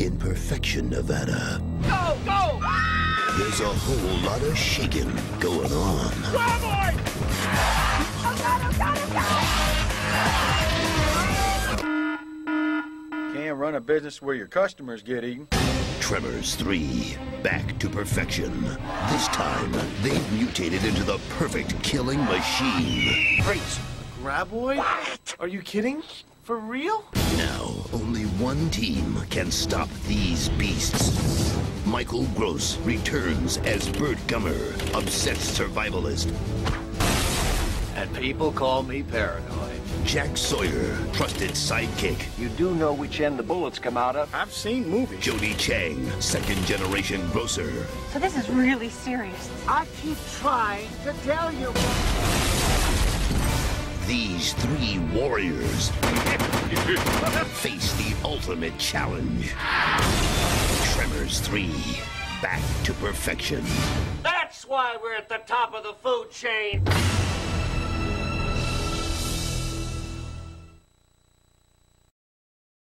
In Perfection, Nevada, Go, go! there's a whole lot of shaking going on. Cowboy! Can't run a business where your customers get eaten. Tremors 3, Back to Perfection. This time, they've mutated into the perfect killing machine. Freeze. Graboid? What? Are you kidding? For real? Now, only one team can stop these beasts. Michael Gross returns as Burt Gummer, obsessed survivalist. And people call me paranoid. Jack Sawyer, trusted sidekick. You do know which end the bullets come out of? I've seen movies. Jody Chang, second generation grocer. So this is really serious. I keep trying to tell you. These three warriors face the ultimate challenge. Tremors 3, Back to Perfection. That's why we're at the top of the food chain.